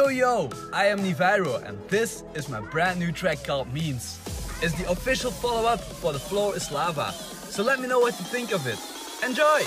Yo yo, I am Niviro and this is my brand new track called Memes. It's the official follow up for The Floor is Lava. So let me know what you think of it. Enjoy!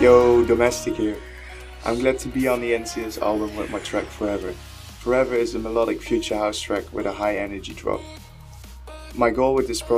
Yo, Domestic here. I'm glad to be on the NCS album with my track Forever. Forever is a melodic future house track with a high energy drop. My goal with this project